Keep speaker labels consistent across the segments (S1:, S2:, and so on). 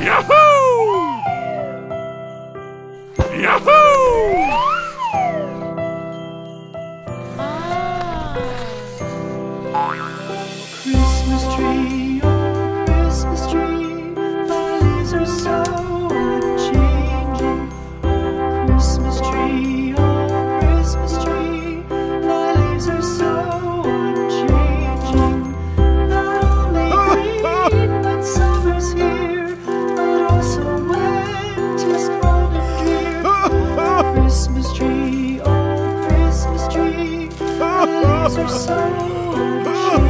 S1: Yahoo! are so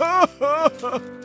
S1: Has decked thee.